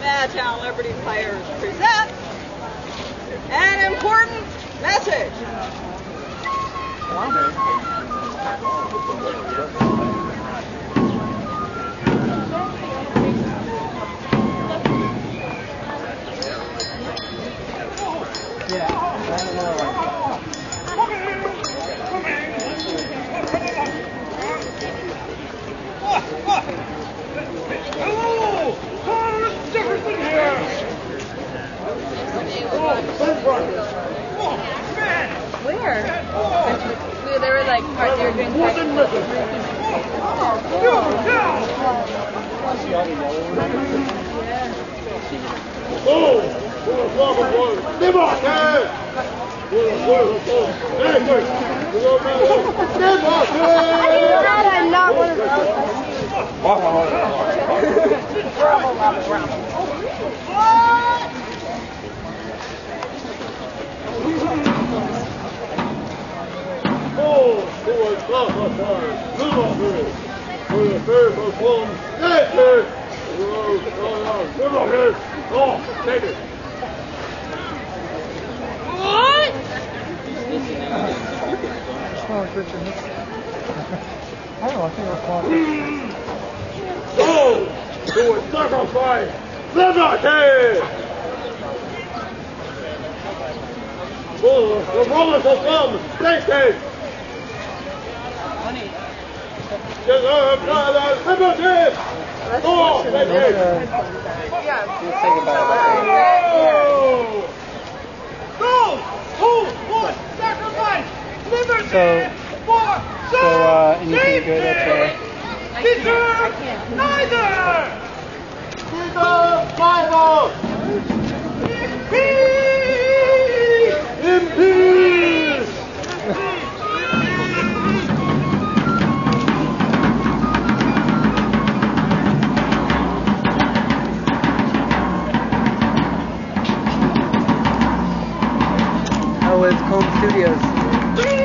Madtown Liberty Players present an important message. Hello! Where? Oh, they were like, they were doing. Oh! Débarquez! I'm not one of those. Oh, pour un grand passage, débarquez! Pour le Who would sacrifice liberty so, for so, uh, anything good at the... Neither! To the Bible! with Cold Studios.